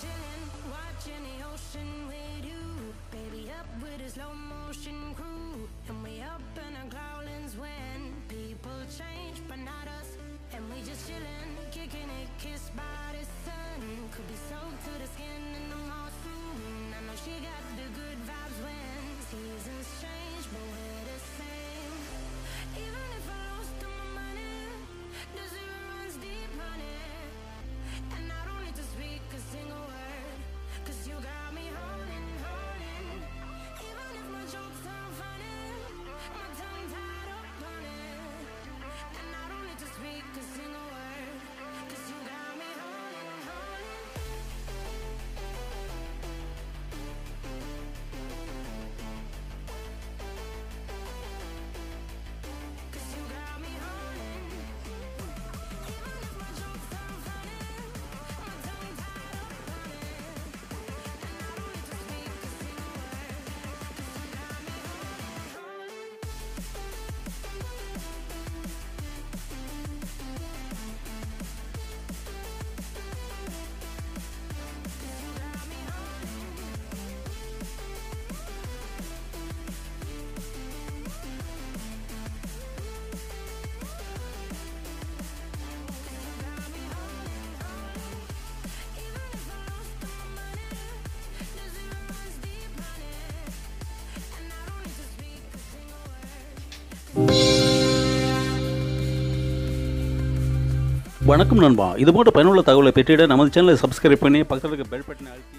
chilling, watching the ocean with you. Baby, up with a slow motion crew. And we up in our growlings when people change, but not us. And we just chilling, kicking it, kissed by the sun. Could be so வணக்கம் நண்பா. இது போன்ற பயனுள்ள தகவலை பெற்றிட நமது சேனலை subscribe பண்ணி பக்கத்தில் பெல் பட்டனை அழுத்தி